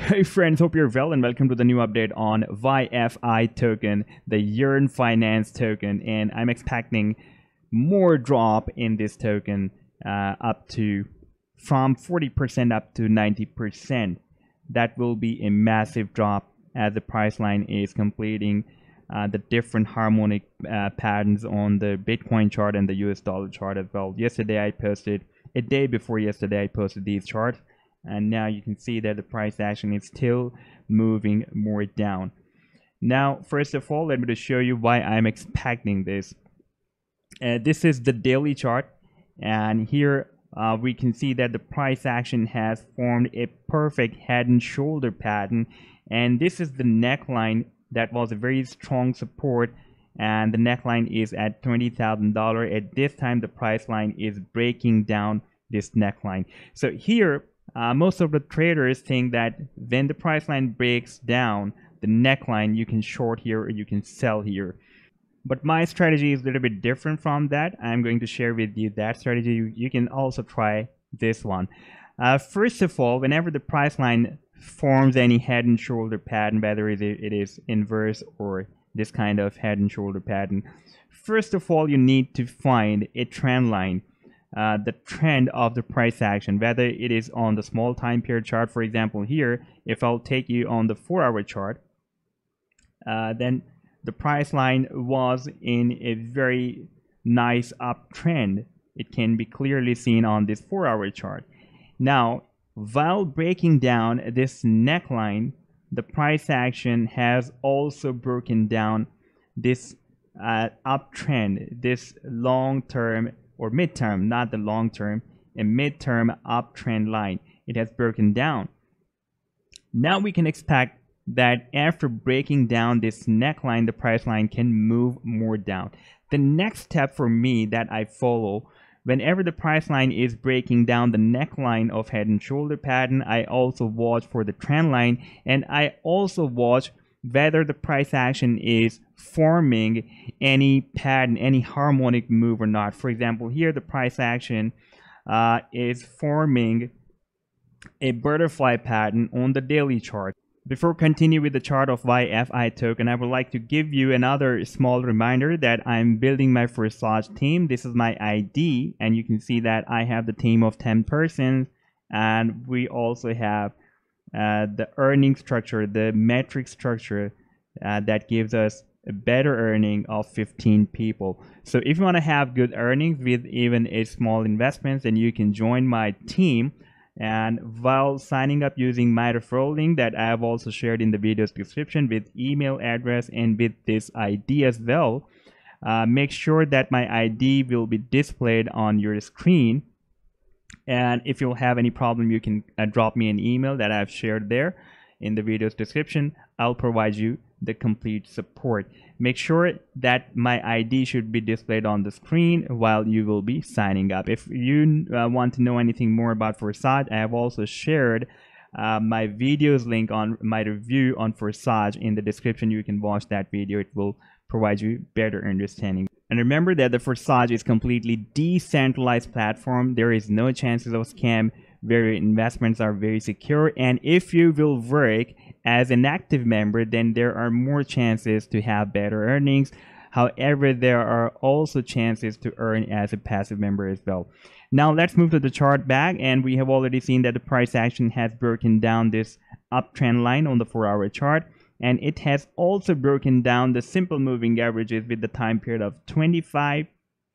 Hey friends, hope you're well and welcome to the new update on YFI token, the Yearn Finance token. And I'm expecting more drop in this token uh, up to from 40% up to 90%. That will be a massive drop as the price line is completing uh, the different harmonic uh, patterns on the Bitcoin chart and the US dollar chart as well. Yesterday I posted, a day before yesterday I posted these charts and now you can see that the price action is still moving more down. Now first of all let me just show you why I'm expecting this. Uh, this is the daily chart. And here uh, we can see that the price action has formed a perfect head and shoulder pattern. And this is the neckline that was a very strong support. And the neckline is at $20,000 at this time the price line is breaking down this neckline. So here uh, most of the traders think that when the price line breaks down the neckline, you can short here or you can sell here. But my strategy is a little bit different from that. I'm going to share with you that strategy. You, can also try this one. Uh, first of all, whenever the price line forms any head and shoulder pattern, whether it is inverse or this kind of head and shoulder pattern, first of all, you need to find a trend line uh, the trend of the price action, whether it is on the small time period chart, for example, here, if I'll take you on the four hour chart, uh, then the price line was in a very nice uptrend. It can be clearly seen on this four hour chart. Now, while breaking down this neckline, the price action has also broken down this uh, uptrend, this long term or midterm, not the long term, a midterm uptrend line. It has broken down. Now we can expect that after breaking down this neckline, the price line can move more down. The next step for me that I follow whenever the price line is breaking down the neckline of head and shoulder pattern, I also watch for the trend line and I also watch whether the price action is forming any pattern, any harmonic move or not. For example, here the price action uh, is forming a butterfly pattern on the daily chart. Before continue with the chart of YFI token, I would like to give you another small reminder that I'm building my Forsage team. This is my ID, and you can see that I have the team of 10 persons, and we also have uh, the earning structure, the metric structure uh, that gives us a better earning of 15 people. So if you want to have good earnings with even a small investment, then you can join my team. And while signing up using my referral link that I have also shared in the video's description with email address and with this ID as well, uh, make sure that my ID will be displayed on your screen and if you have any problem, you can uh, drop me an email that I've shared there in the video's description. I'll provide you the complete support. Make sure that my ID should be displayed on the screen while you will be signing up. If you uh, want to know anything more about Forsage, I have also shared uh, my videos link on my review on Forsage in the description. You can watch that video. It will provide you better understanding. And remember that the Forsage is completely decentralized platform. There is no chances of scam. Very investments are very secure. And if you will work as an active member, then there are more chances to have better earnings. However, there are also chances to earn as a passive member as well. Now let's move to the chart back and we have already seen that the price action has broken down this uptrend line on the 4 hour chart and it has also broken down the simple moving averages with the time period of 25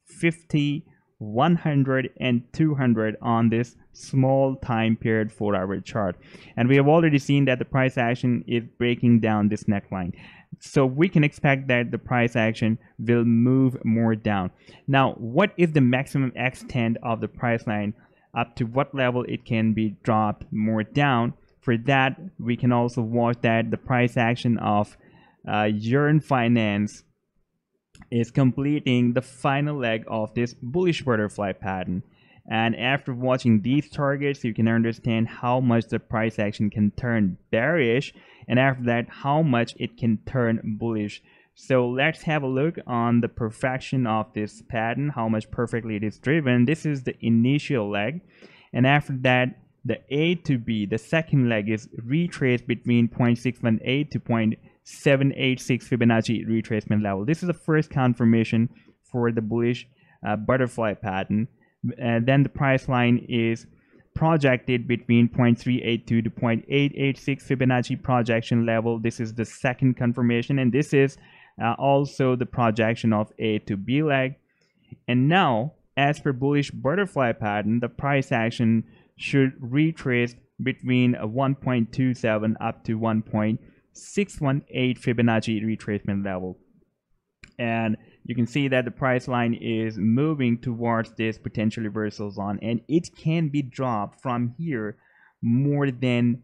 50 100 and 200 on this small time period 4 hour chart. And we have already seen that the price action is breaking down this neckline. So we can expect that the price action will move more down. Now what is the maximum extent of the price line? Up to what level it can be dropped more down for that, we can also watch that the price action of uh, Finance is completing the final leg of this bullish butterfly pattern. And after watching these targets, you can understand how much the price action can turn bearish, and after that, how much it can turn bullish. So let's have a look on the perfection of this pattern, how much perfectly it is driven. This is the initial leg, and after that, the A to B, the second leg is retraced between 0.618 to 0.786 Fibonacci retracement level. This is the first confirmation for the bullish uh, butterfly pattern. And then the price line is projected between 0.382 to 0.886 Fibonacci projection level. This is the second confirmation, and this is uh, also the projection of A to B leg. And now, as per bullish butterfly pattern, the price action should retrace between 1.27 up to 1.618 Fibonacci retracement level. And you can see that the price line is moving towards this potential reversal zone and it can be dropped from here more than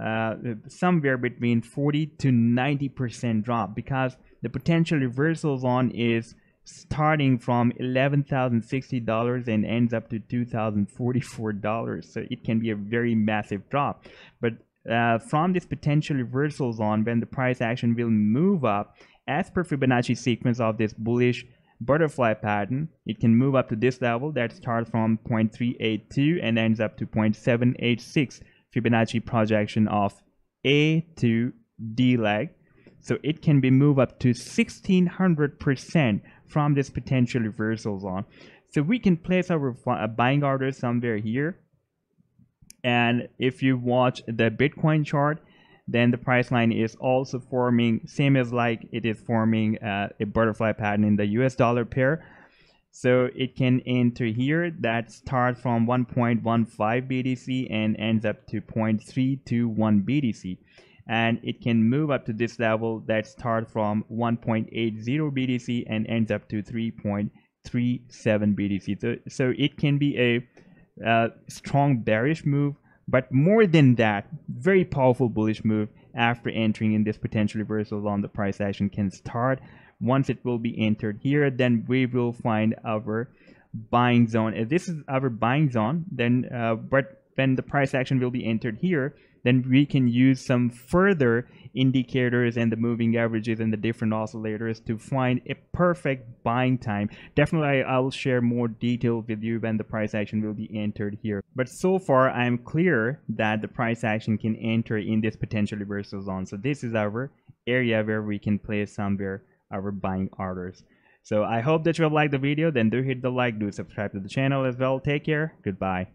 uh, somewhere between 40 to 90 percent drop because the potential reversal zone is starting from $11,060 and ends up to $2,044 so it can be a very massive drop. But uh, from this potential reversal zone when the price action will move up as per Fibonacci sequence of this bullish butterfly pattern, it can move up to this level that starts from 0.382 and ends up to 0.786 Fibonacci projection of A to D leg. So it can be moved up to 1600% from this potential reversal zone. So we can place our buying order somewhere here. And if you watch the Bitcoin chart, then the price line is also forming same as like it is forming uh, a butterfly pattern in the US dollar pair so it can enter here that starts from 1.15 BTC and ends up to 0.321 BTC and it can move up to this level that starts from 1.80 BTC and ends up to 3.37 BTC so, so it can be a uh, strong bearish move but more than that, very powerful bullish move after entering in this potential reversal on the price action can start. Once it will be entered here, then we will find our buying zone. If this is our buying zone, then uh, but when the price action will be entered here, then we can use some further indicators and the moving averages and the different oscillators to find a perfect buying time. Definitely, I'll share more details with you when the price action will be entered here. But so far, I'm clear that the price action can enter in this potential reversal zone. So this is our area where we can place somewhere our buying orders. So I hope that you have liked the video. Then do hit the like, do subscribe to the channel as well. Take care. Goodbye.